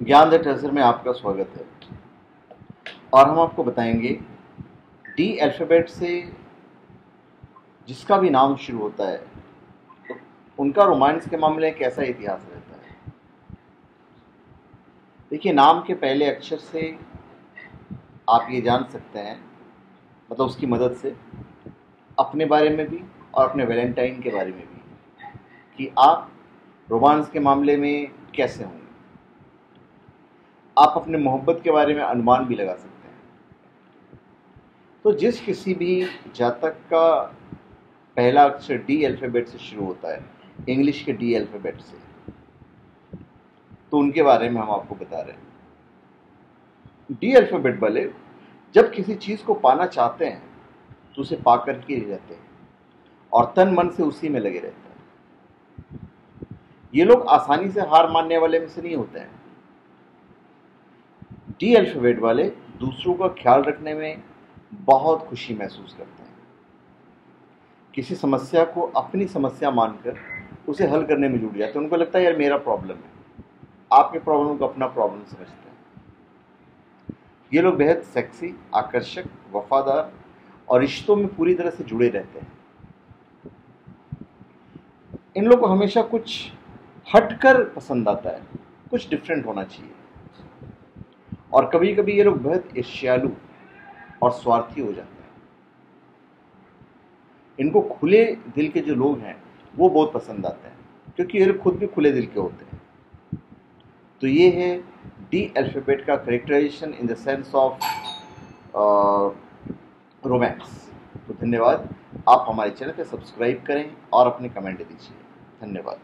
ज्ञान द में आपका स्वागत है। और हम आपको बताएँगे डी अल्फ़ाबेट से जिसका भी नाम शुरू होता है तो उनका रोमांस के मामले में कैसा इतिहास रहता है? देखिए, नाम के पहले अक्षर से आप ये जान सकते हैं मतलब उसकी मदद से, अपने बारे में भी और अपने वैलेंटाइन के बारे में भी, कि आप रोमांस के मामले में कैसे होंगे। आप अपने मोहब्बत के बारे में अनुमान भी लगा सकते हैं। तो जिस किसी भी जातक का पहला अक्षर डी अल्फ़ाबेट से शुरू होता है इंग्लिश के डी अल्फ़ाबेट से तो उनके बारे में हम आपको बता रहे हैं। डी अल्फ़ाबेट वाले जब किसी चीज़ को पाना चाहते हैं तो उसे पा कर के रहते हैं और तन मन से उसी में लगे रहते हैं। ये लोग आसानी से हार मानने वाले में से नहीं होते हैं। डी अल्फ़ाबेट वाले दूसरों का ख्याल रखने में बहुत खुशी महसूस करते हैं। किसी समस्या को अपनी समस्या मानकर उसे हल करने में जुट जाते हैं। उनको लगता है, यार, मेरा प्रॉब्लम है। आपके प्रॉब्लम को अपना प्रॉब्लम समझते हैं। ये लोग बेहद सेक्सी आकर्षक, वफादार और रिश्तों में पूरी तरह से जुड़े रहते हैं। इन लोग को हमेशा कुछ हटकर पसंद आता है। कुछ डिफरेंट होना चाहिए। और कभी कभी ये लोग बेहद ईर्ष्यालु और स्वार्थी हो जाते हैं। इनको खुले दिल के जो लोग हैं, वो बहुत पसंद आते हैं, क्योंकि ये लोग खुद भी खुले दिल के होते हैं। तो ये है डी अल्फ़ाबेट का characterisation in the sense of romance तो धन्यवाद। आप हमारे चैनल पे सब्सक्राइब करें और अपने कमेंट दीजिए। धन्यवाद।